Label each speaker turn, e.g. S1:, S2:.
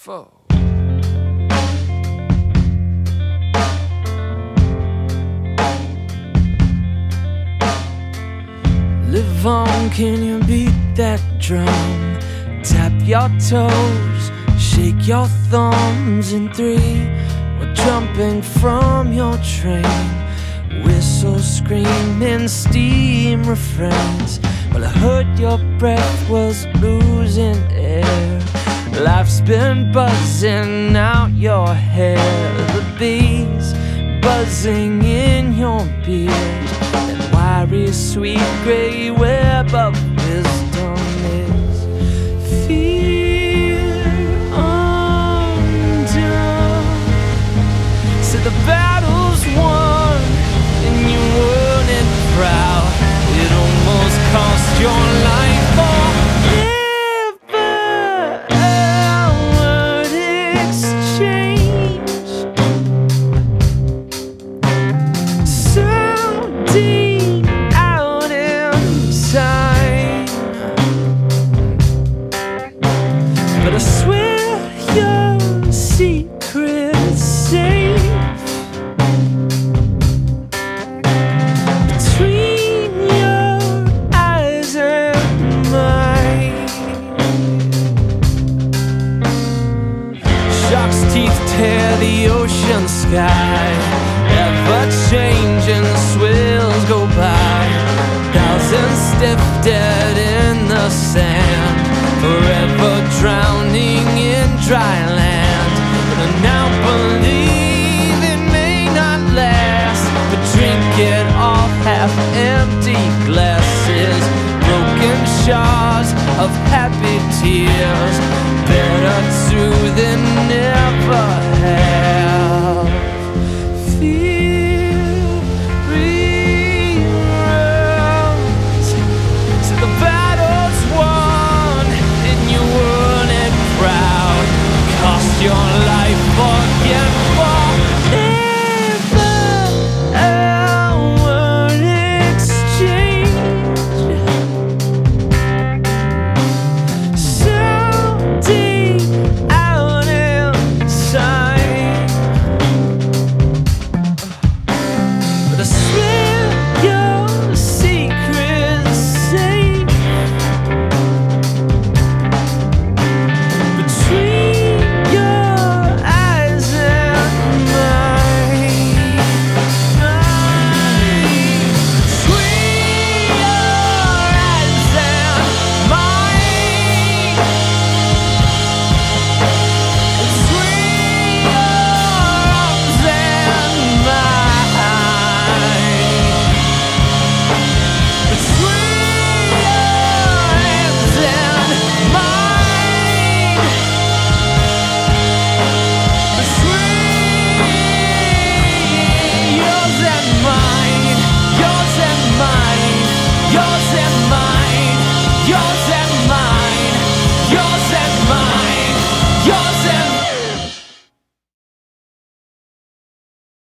S1: foe. Levon, can you beat that drum? Tap your toes, shake your thumbs in three. We're jumping from your train. Whistle, screaming, steam refrains. Well, I heard your breath was losing air. Life's been buzzing out your hair. The bees buzzing in your beard. That wiry, sweet gray web of But I swear your secret's safe between your eyes and mine. Shark's teeth tear the ocean sky. Ever changing swells go by. Thousands stiff dead in the sand. Forever drowning in dry land. But I now believe it may not last. But drink it off half empty glasses. Broken shards of happy tears. Better had.